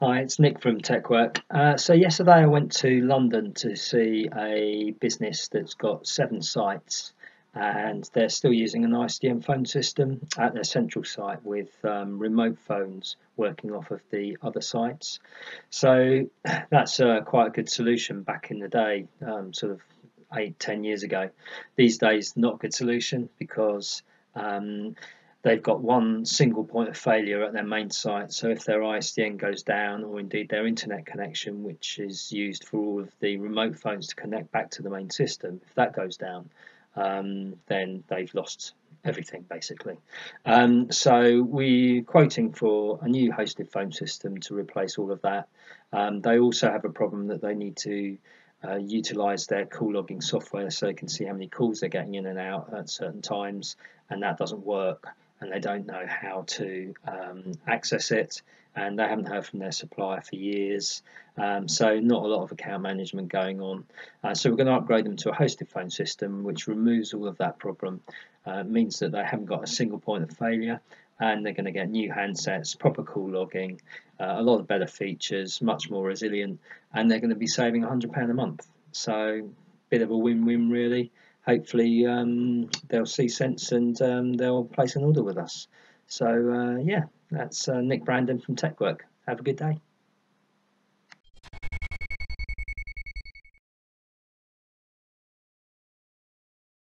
Hi, it's Nick from Tecwork. Uh, so yesterday I went to London to see a business that's got seven sites and they're still using an ISDN phone system at their central site with um, remote phones working off of the other sites. So that's uh, quite a good solution back in the day, um, sort of eight, ten years ago. These days, not a good solution because um, they've got one single point of failure at their main site. So if their ISDN goes down, or indeed their internet connection, which is used for all of the remote phones to connect back to the main system, if that goes down, um, then they've lost everything basically. Um, so we're quoting for a new hosted phone system to replace all of that. Um, they also have a problem that they need to uh, utilize their call logging software so they can see how many calls they're getting in and out at certain times, and that doesn't work and they don't know how to um, access it. And they haven't heard from their supplier for years. Um, so not a lot of account management going on. Uh, so we're going to upgrade them to a hosted phone system which removes all of that problem. Uh, means that they haven't got a single point of failure and they're going to get new handsets proper call logging uh, a lot of better features much more resilient and they're going to be saving 100 pound a month. So bit of a win-win really hopefully um, they'll see sense and um, they'll place an order with us. So uh, yeah, that's uh, Nick Brandon from Tecwork. Have a good day.